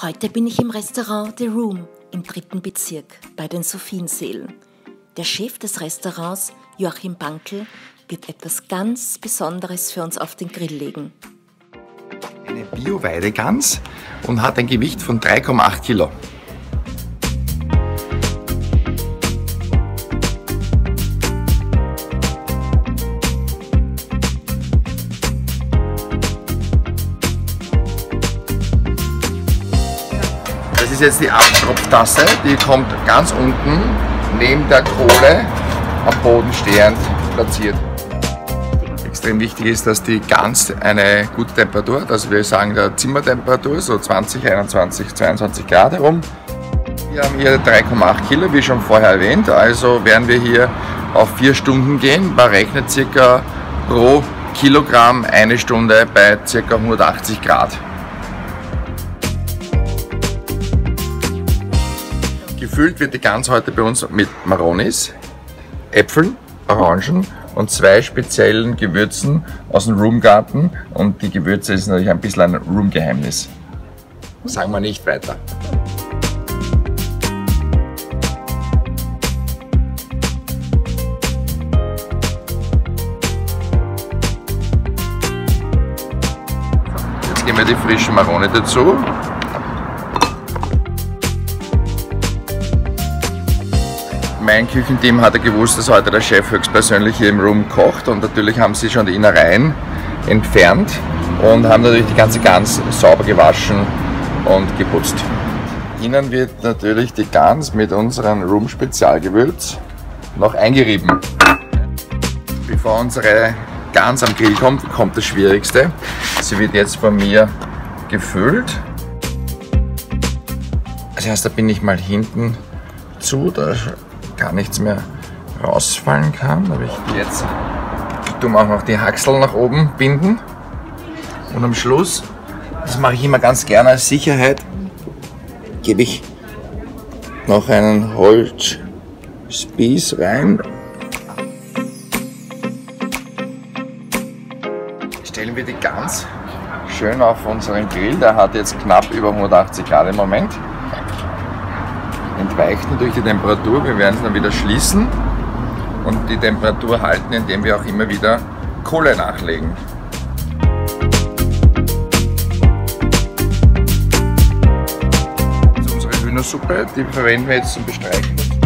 Heute bin ich im Restaurant The Room im dritten Bezirk bei den Sophienseelen. Der Chef des Restaurants, Joachim Bankel, wird etwas ganz Besonderes für uns auf den Grill legen. Eine Bio-Weidegans und hat ein Gewicht von 3,8 Kilo. Das ist jetzt die Abtropftasse, die kommt ganz unten neben der Kohle am Boden stehend platziert. Extrem wichtig ist, dass die Gans eine gute Temperatur hat, also wir sagen der Zimmertemperatur, so 20, 21, 22 Grad herum. Wir haben hier 3,8 Kilo, wie schon vorher erwähnt, also werden wir hier auf vier Stunden gehen. Man rechnet circa pro Kilogramm eine Stunde bei circa 180 Grad. Gefüllt wird die Gans heute bei uns mit Maronis, Äpfeln, Orangen und zwei speziellen Gewürzen aus dem Roomgarten. Und die Gewürze ist natürlich ein bisschen ein Roomgeheimnis. Sagen wir nicht weiter. Jetzt geben wir die frische Marone dazu. Mein Küchenteam hatte gewusst, dass heute der Chef höchstpersönlich hier im Room kocht und natürlich haben sie schon die Innereien entfernt und haben natürlich die ganze Gans sauber gewaschen und geputzt. Innen wird natürlich die Gans mit unserem Room Spezialgewürz noch eingerieben. Bevor unsere Gans am Grill kommt, kommt das Schwierigste. Sie wird jetzt von mir gefüllt. Als erster bin ich mal hinten zu, da gar nichts mehr rausfallen kann. Aber ich jetzt tue auch noch die Haxel nach oben binden. Und am Schluss, das mache ich immer ganz gerne als Sicherheit, gebe ich noch einen Holzspieß rein. Stellen wir die ganz schön auf unseren Grill. Der hat jetzt knapp über 180 Grad im Moment entweicht natürlich die Temperatur. Wir werden es dann wieder schließen und die Temperatur halten, indem wir auch immer wieder Kohle nachlegen. Ist unsere Hühnersuppe, die verwenden wir jetzt zum Bestreichen.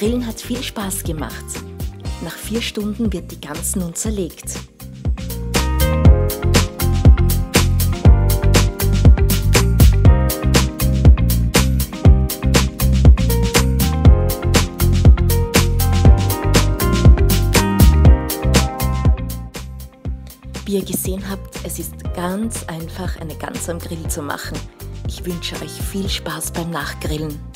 Grillen hat viel Spaß gemacht. Nach vier Stunden wird die Gans nun zerlegt. Wie ihr gesehen habt, es ist ganz einfach, eine Gans am Grill zu machen. Ich wünsche euch viel Spaß beim Nachgrillen.